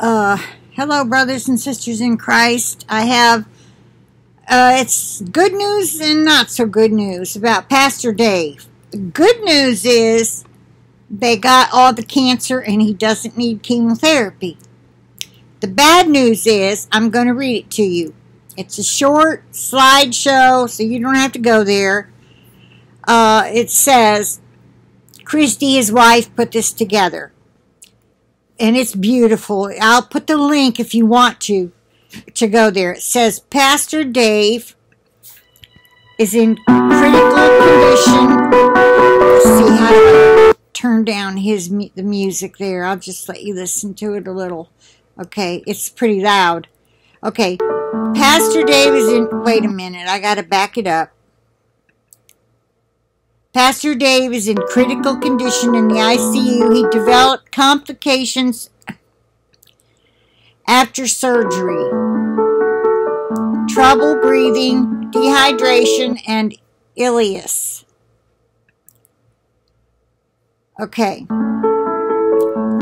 Uh, hello, brothers and sisters in Christ. I have, uh, it's good news and not so good news about Pastor Dave. The good news is they got all the cancer and he doesn't need chemotherapy. The bad news is, I'm going to read it to you. It's a short slideshow, so you don't have to go there. Uh, it says, Christy, his wife, put this together and it's beautiful. I'll put the link if you want to to go there. It says Pastor Dave is in critical condition. Let's see how to turn down his the music there. I'll just let you listen to it a little. Okay, it's pretty loud. Okay, Pastor Dave is in. Wait a minute, I got to back it up. Pastor Dave is in critical condition in the ICU. He developed complications after surgery, trouble breathing, dehydration, and ileus. Okay.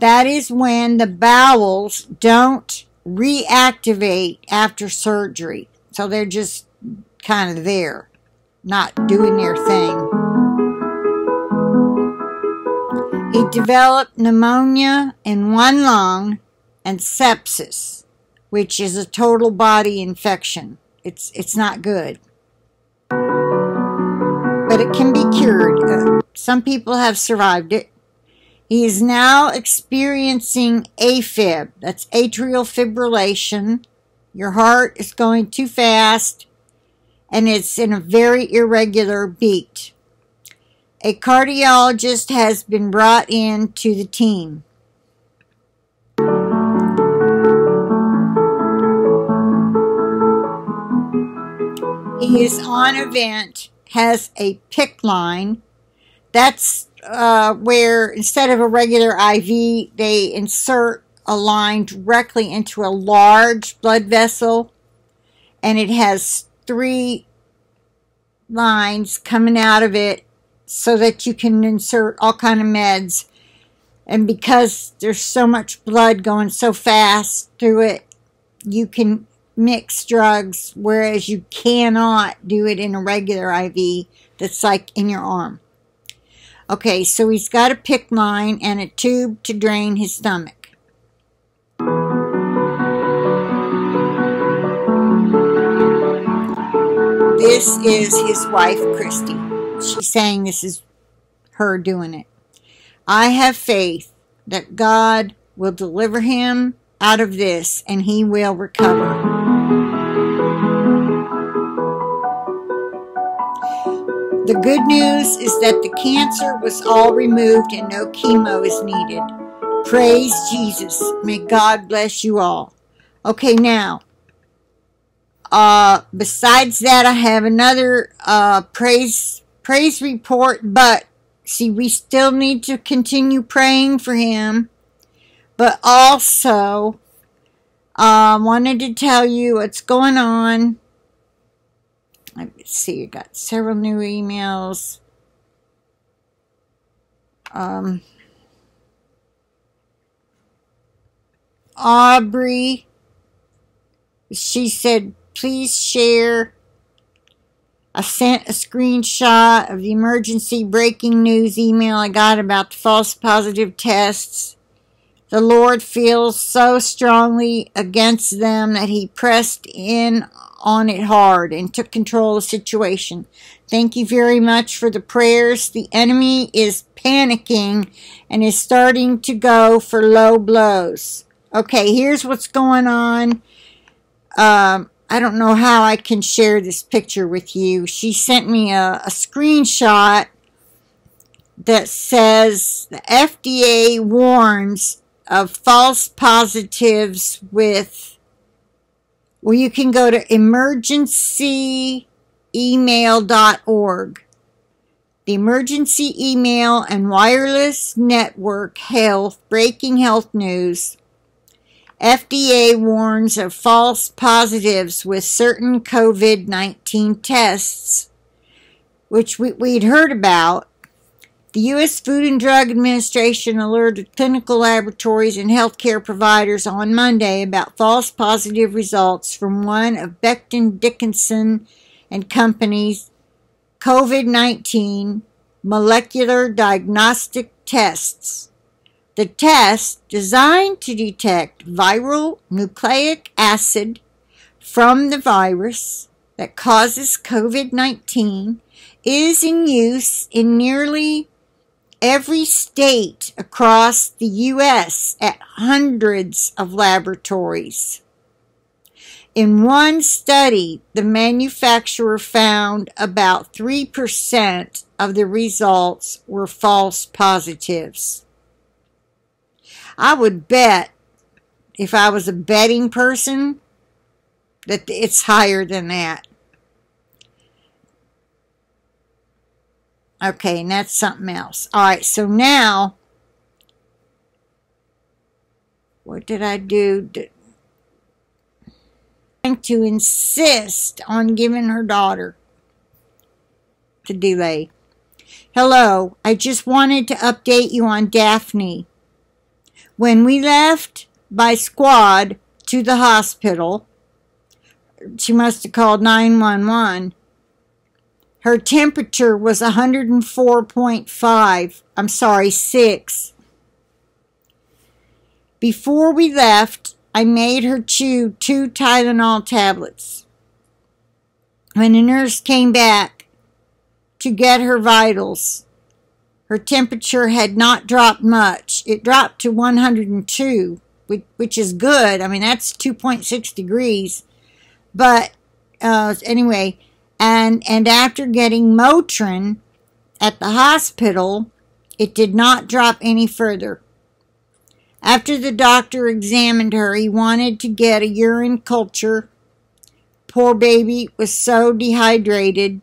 That is when the bowels don't reactivate after surgery. So they're just kind of there, not doing their thing. Developed pneumonia in one lung and sepsis, which is a total body infection. It's, it's not good. But it can be cured. Uh, some people have survived it. He is now experiencing AFib. That's atrial fibrillation. Your heart is going too fast and it's in a very irregular beat. A cardiologist has been brought in to the team. He is on a vent, has a PICC line. That's uh, where instead of a regular IV, they insert a line directly into a large blood vessel, and it has three lines coming out of it so that you can insert all kind of meds. And because there's so much blood going so fast through it, you can mix drugs, whereas you cannot do it in a regular IV that's like in your arm. Okay, so he's got a PICC line and a tube to drain his stomach. This is his wife, Christy. She's saying this is her doing it. I have faith that God will deliver him out of this and he will recover. The good news is that the cancer was all removed and no chemo is needed. Praise Jesus. May God bless you all. Okay, now, uh, besides that, I have another uh, praise praise report, but see, we still need to continue praying for him. But also, uh, wanted to tell you what's going on. Let's see, I got several new emails. Um, Aubrey, she said, please share I sent a screenshot of the emergency breaking news email I got about the false positive tests. The Lord feels so strongly against them that he pressed in on it hard and took control of the situation. Thank you very much for the prayers. The enemy is panicking and is starting to go for low blows. Okay, here's what's going on. Um, I don't know how I can share this picture with you. She sent me a, a screenshot that says the FDA warns of false positives with, well, you can go to emergencyemail.org. The Emergency Email and Wireless Network Health Breaking Health News FDA warns of false positives with certain COVID 19 tests, which we, would heard about. The U.S. Food and Drug Administration alerted clinical laboratories and healthcare providers on Monday about false positive results from one of Becton Dickinson and Company's COVID 19 molecular diagnostic tests. The test, designed to detect viral nucleic acid from the virus that causes COVID 19, is in use in nearly every state across the U.S. at hundreds of laboratories. In one study, the manufacturer found about 3% of the results were false positives. I would bet, if I was a betting person, that it's higher than that. Okay, and that's something else. All right, so now, what did I do? Trying To insist on giving her daughter the delay. Hello, I just wanted to update you on Daphne. When we left by squad to the hospital, she must have called 911 her temperature was 104.5. I'm sorry, 6. Before we left, I made her chew two Tylenol tablets. When the nurse came back to get her vitals, her temperature had not dropped much. It dropped to 102, which, is good. I mean, that's 2.6 degrees. But uh, anyway, and, and after getting Motrin at the hospital, it did not drop any further. After the doctor examined her, he wanted to get a urine culture. Poor baby was so dehydrated,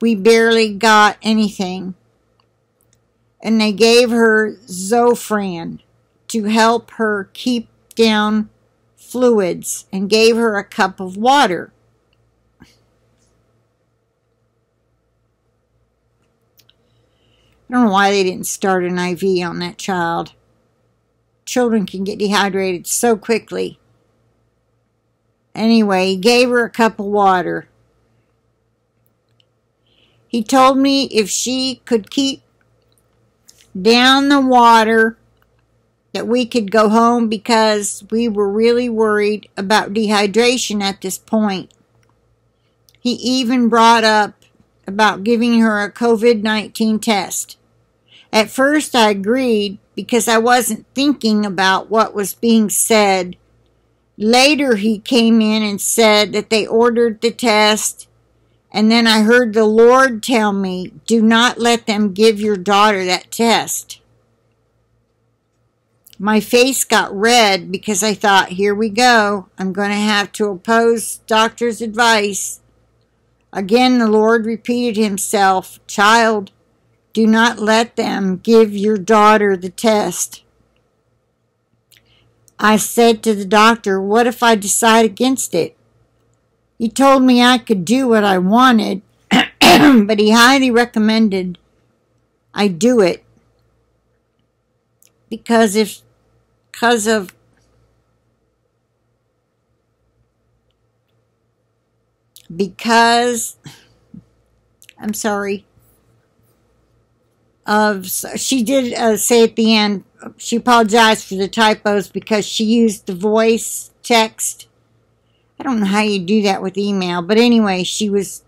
we barely got anything. And they gave her Zofran to help her keep down fluids and gave her a cup of water. I don't know why they didn't start an IV on that child. Children can get dehydrated so quickly. Anyway, he gave her a cup of water. He told me if she could keep down the water that we could go home because we were really worried about dehydration at this point. He even brought up about giving her a COVID 19 test. At first, I agreed because I wasn't thinking about what was being said. Later, he came in and said that they ordered the test, and then I heard the Lord tell me, Do not let them give your daughter that test. My face got red because I thought, Here we go. I'm going to have to oppose doctor's advice. Again, the Lord repeated himself, Child, do not let them give your daughter the test. I said to the doctor, What if I decide against it? He told me I could do what I wanted, but he highly recommended I do it because if because of because I'm sorry of she did uh, say at the end she apologized for the typos because she used the voice text. I don't know how you do that with email, but anyway, she was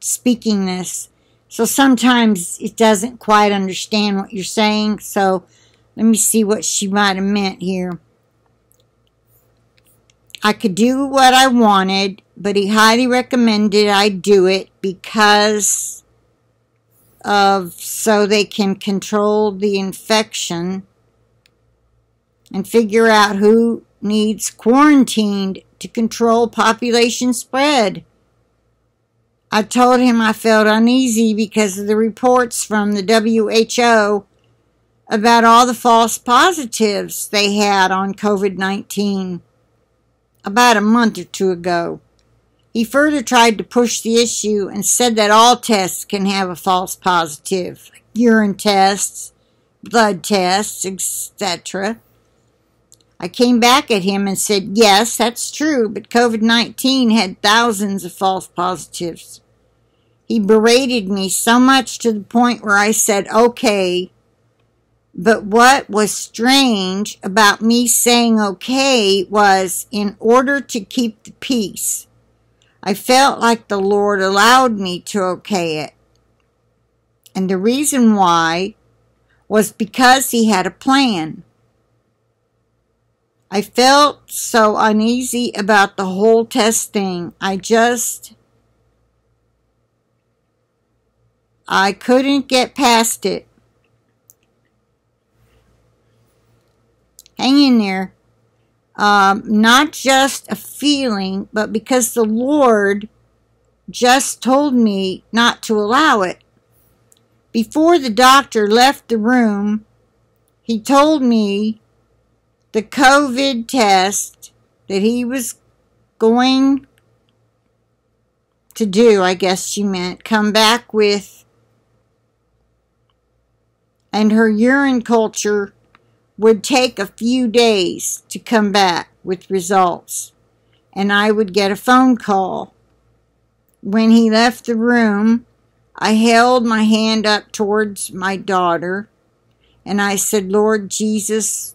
speaking this. So sometimes it doesn't quite understand what you're saying. So let me see what she might have meant here. I could do what I wanted, but he highly recommended I do it because of so they can control the infection and figure out who needs quarantined to control population spread. I told him I felt uneasy because of the reports from the WHO about all the false positives they had on COVID 19 about a month or two ago. He further tried to push the issue and said that all tests can have a false positive. urine tests, blood tests, etc. I came back at him and said, Yes, that's true, but COVID 19 had thousands of false positives. He berated me so much to the point where I said, Okay. But what was strange about me saying okay was in order to keep the peace. I felt like the Lord allowed me to okay it. And the reason why was because He had a plan. I felt so uneasy about the whole test thing. I just. I couldn't get past it. Hang in there. Um, not just a feeling, but because the Lord just told me not to allow it. Before the doctor left the room, he told me the COVID test that he was going to do, I guess she meant, come back with, and her urine culture would take a few days to come back with results. And I would get a phone call. When he left the room, I held my hand up towards my daughter and I said, Lord Jesus,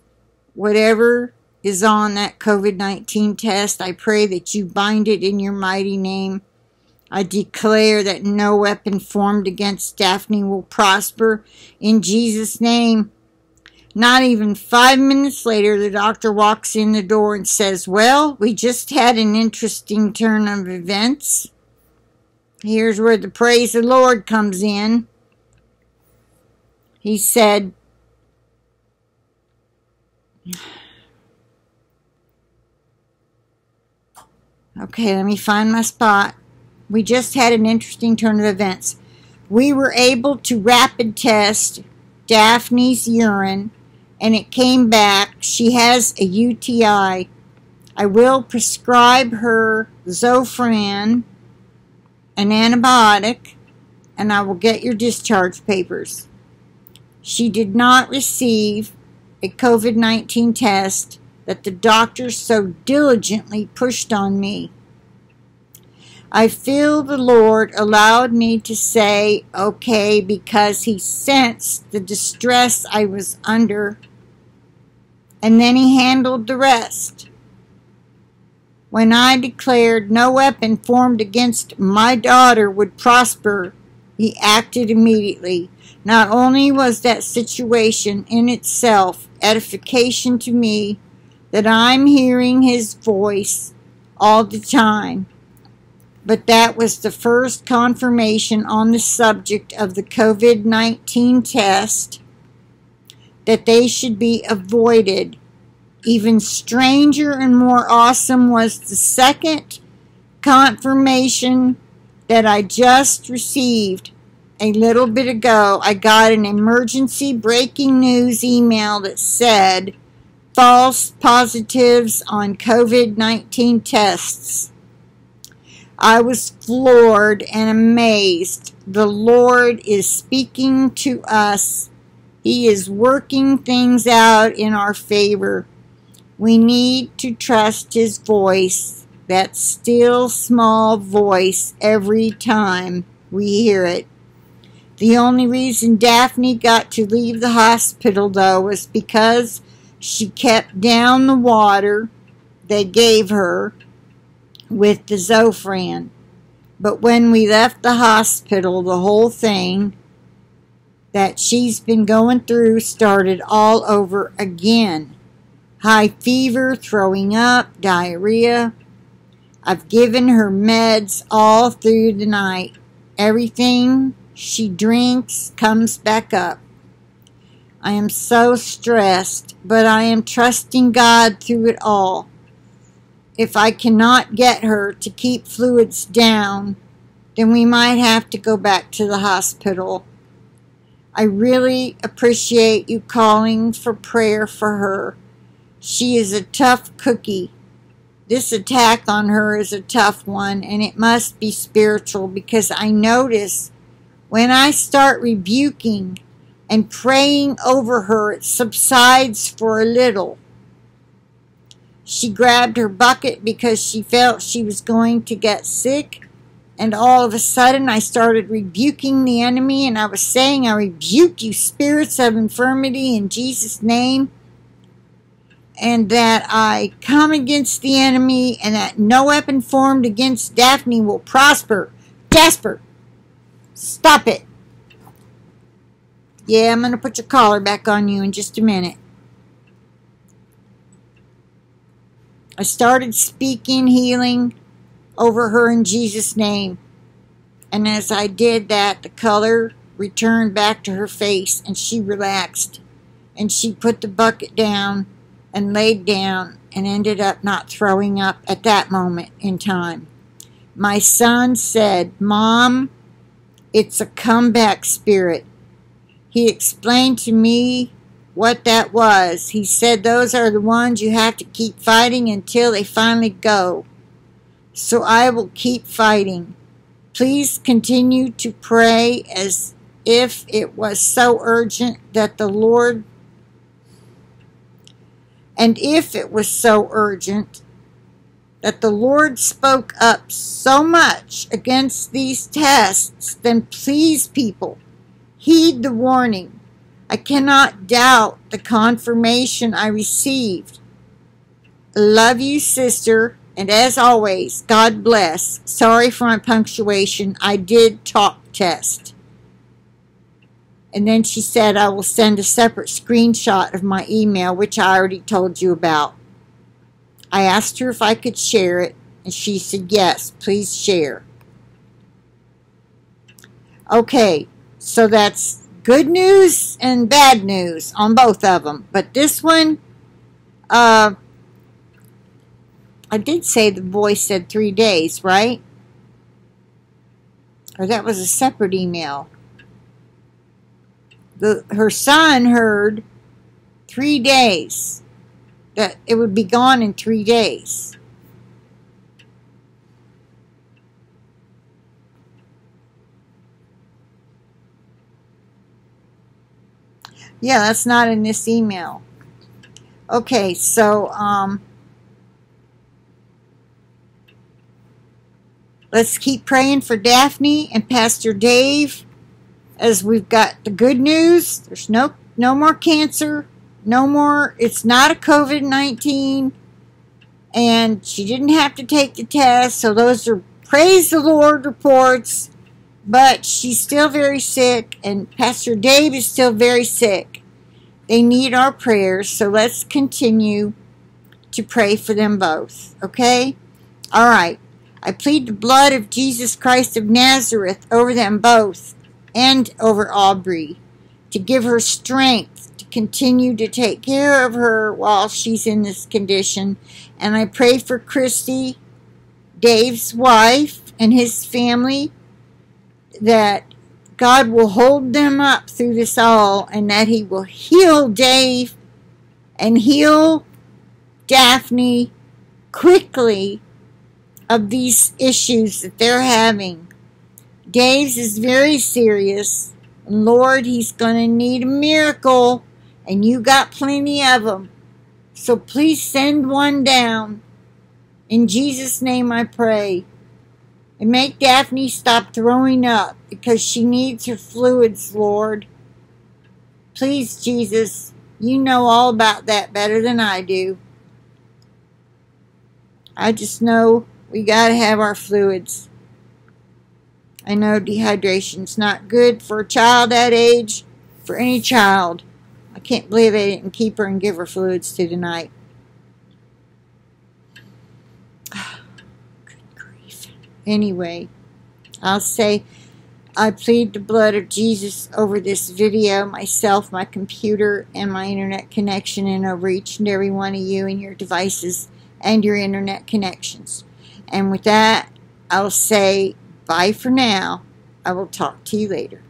whatever is on that COVID 19 test, I pray that you bind it in your mighty name. I declare that no weapon formed against Daphne will prosper in Jesus' name. Not even five minutes later, the doctor walks in the door and says, Well, we just had an interesting turn of events. Here's where the praise of the Lord comes in. He said, Okay, let me find my spot. We just had an interesting turn of events. We were able to rapid test Daphne's urine and it came back. She has a UTI. I will prescribe her Zofran, an antibiotic, and I will get your discharge papers. She did not receive a COVID 19 test that the doctors so diligently pushed on me. I feel the Lord allowed me to say okay because He sensed the distress I was under, and then He handled the rest. When I declared no weapon formed against my daughter would prosper, He acted immediately. Not only was that situation in itself edification to me that I'm hearing his voice all the time, but that was the first confirmation on the subject of the COVID 19 test that they should be avoided. Even stranger and more awesome was the second confirmation that I just received a little bit ago, I got an emergency breaking news email that said false positives on COVID 19 tests. I was floored and amazed. The Lord is speaking to us, He is working things out in our favor. We need to trust His voice, that still small voice, every time we hear it. The only reason Daphne got to leave the hospital, though, was because she kept down the water they gave her with the Zofran. But when we left the hospital, the whole thing that she's been going through started all over again. High fever, throwing up, diarrhea. I've given her meds all through the night. Everything she drinks, comes back up. I am so stressed, but I am trusting God through it all. If I cannot get her to keep fluids down, then we might have to go back to the hospital. I really appreciate you calling for prayer for her. She is a tough cookie. This attack on her is a tough one, and it must be spiritual because I notice when I start rebuking and praying over her, it subsides for a little. She grabbed her bucket because she felt she was going to get sick. And all of a sudden, I started rebuking the enemy, and I was saying, I rebuke you, spirits of infirmity, in Jesus' name. And that I come against the enemy, and that no weapon formed against Daphne will prosper. Jasper, stop it. Yeah, I'm going to put your collar back on you in just a minute. I started speaking healing over her in Jesus' name. And as I did that, the color returned back to her face and she relaxed. And she put the bucket down and laid down and ended up not throwing up at that moment in time. My son said, Mom, it's a comeback spirit. He explained to me what that was. He said those are the ones you have to keep fighting until they finally go. So I will keep fighting. Please continue to pray as if it was so urgent that the Lord, and if it was so urgent that the Lord spoke up so much against these tests, then please, people, heed the warning. I cannot doubt the confirmation I received. Love you, sister, and as always, God bless. Sorry for my punctuation. I did talk test. And then she said, I will send a separate screenshot of my email, which I already told you about. I asked her if I could share it, and she said, yes, please share. Okay, so that's good news and bad news on both of them. But this one, uh, I did say the boy said three days, right? Or that was a separate email. The, her son heard three days, that it would be gone in three days. Yeah, that's not in this email. Okay, so um, let's keep praying for Daphne and Pastor Dave as we've got the good news. There's no no more cancer, no more. It's not a COVID nineteen, and she didn't have to take the test. So those are praise the Lord reports but she's still very sick, and Pastor Dave is still very sick. They need our prayers, so let's continue to pray for them both, okay? All right. I plead the blood of Jesus Christ of Nazareth over them both and over Aubrey to give her strength to continue to take care of her while she's in this condition. And I pray for Christy, Dave's wife, and his family that God will hold them up through this all and that He will heal Dave and heal Daphne quickly of these issues that they're having. Dave's is very serious. Lord, he's going to need a miracle, and you got plenty of them. So please send one down. In Jesus' name I pray. And make Daphne stop throwing up because she needs her fluids, Lord. Please, Jesus, you know all about that better than I do. I just know we got to have our fluids. I know dehydration's not good for a child that age, for any child. I can't believe they didn't keep her and give her fluids to tonight. Good grief. Anyway, I'll say I plead the blood of Jesus over this video, myself, my computer, and my internet connection, and over each and every one of you and your devices and your internet connections. And with that, I'll say bye for now. I will talk to you later.